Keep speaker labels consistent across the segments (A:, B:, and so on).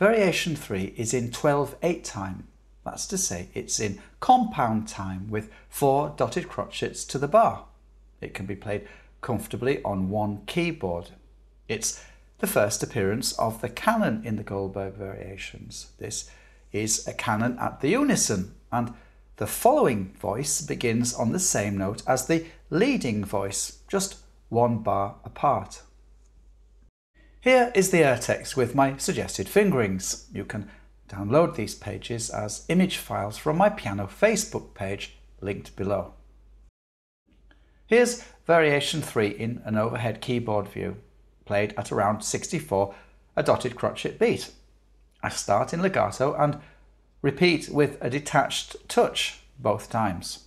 A: variation 3 is in 12-8 time. That's to say, it's in compound time with four dotted crotchets to the bar. It can be played comfortably on one keyboard. It's the first appearance of the canon in the Goldberg variations. This is a canon at the unison, and the following voice begins on the same note as the leading voice, just one bar apart. Here is the urtext with my suggested fingerings. You can download these pages as image files from my piano Facebook page, linked below. Here's variation 3 in an overhead keyboard view, played at around 64, a dotted crotchet beat. I start in legato and repeat with a detached touch both times.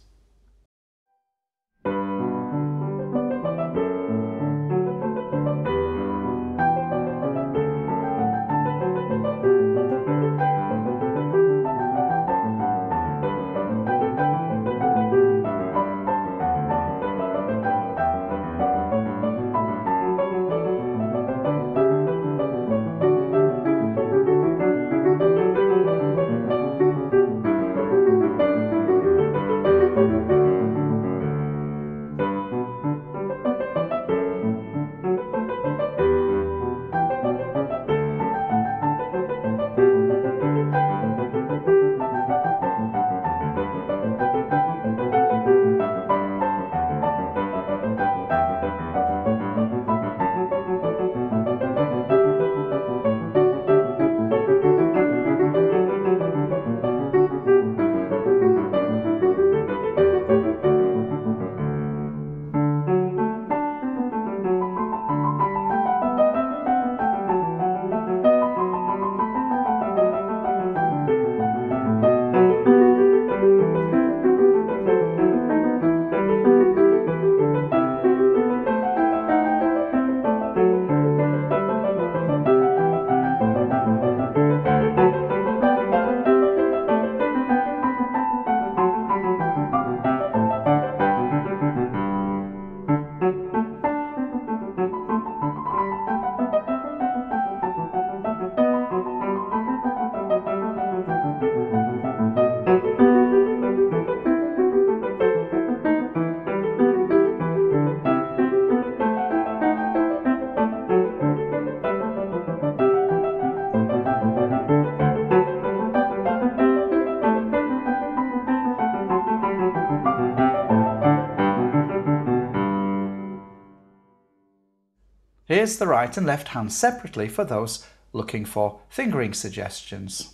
A: Here's the right and left hand separately for those looking for fingering suggestions.